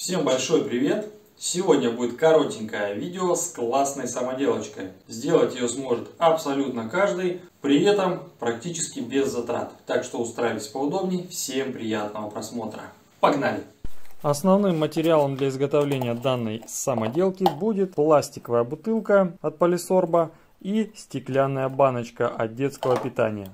Всем большой привет! Сегодня будет коротенькое видео с классной самоделочкой. Сделать ее сможет абсолютно каждый, при этом практически без затрат. Так что устраивайтесь поудобнее. Всем приятного просмотра. Погнали! Основным материалом для изготовления данной самоделки будет пластиковая бутылка от полисорба и стеклянная баночка от детского питания.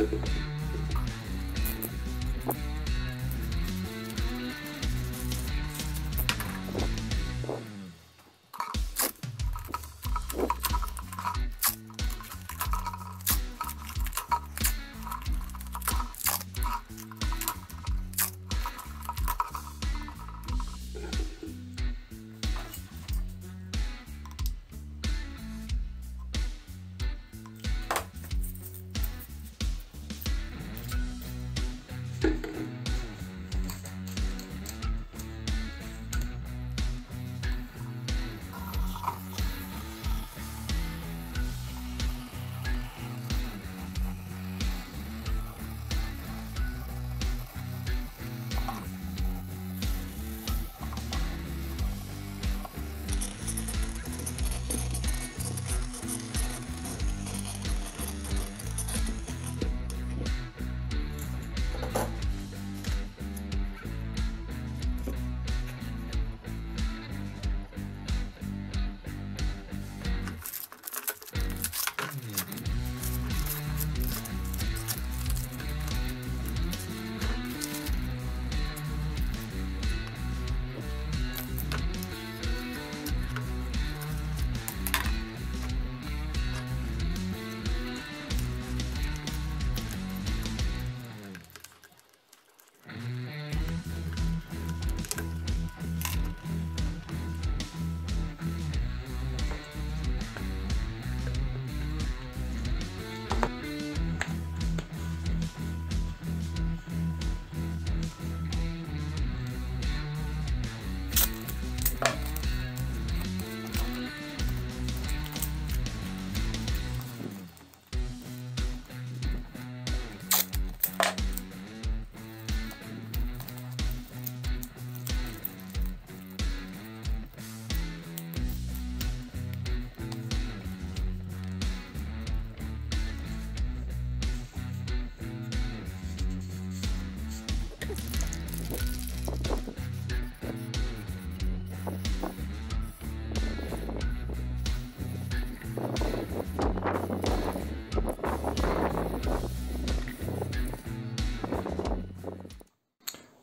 you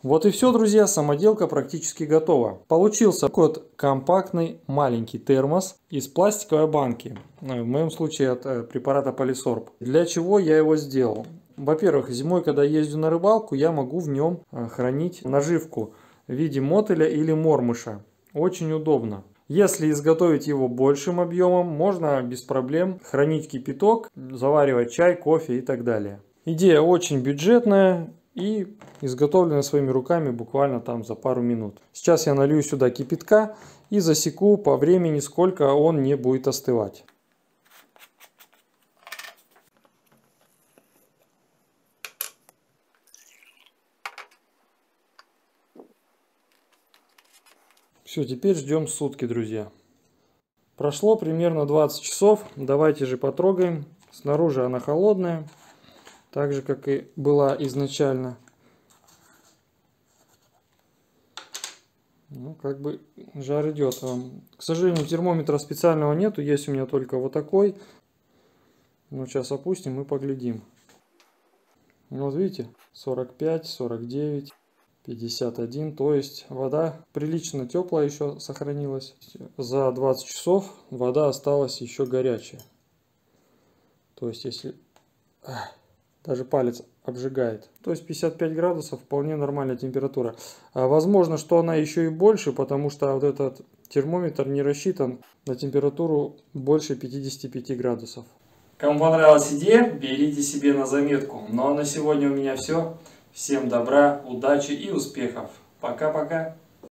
Вот и все, друзья, самоделка практически готова. Получился такой компактный маленький термос из пластиковой банки. Ну, в моем случае от э, препарата Полисорб. Для чего я его сделал? Во-первых, зимой, когда езжу на рыбалку, я могу в нем э, хранить наживку в виде мотыля или мормыша. Очень удобно. Если изготовить его большим объемом, можно без проблем хранить кипяток, заваривать чай, кофе и так далее. Идея очень бюджетная и изготовлена своими руками буквально там за пару минут. Сейчас я налью сюда кипятка и засеку по времени, сколько он не будет остывать. Все, теперь ждем сутки, друзья. Прошло примерно 20 часов. Давайте же потрогаем. Снаружи она холодная. Так же, как и была изначально. Ну, как бы жар идет. К сожалению, термометра специального нету. Есть у меня только вот такой. Ну, сейчас опустим и поглядим. Вот видите, 45, 49. 51, то есть вода прилично теплая еще сохранилась. За 20 часов вода осталась еще горячая. То есть если даже палец обжигает. То есть 55 градусов вполне нормальная температура. А возможно, что она еще и больше, потому что вот этот термометр не рассчитан на температуру больше 55 градусов. Кому понравилась идея, берите себе на заметку. Ну а на сегодня у меня все. Всем добра, удачи и успехов. Пока-пока.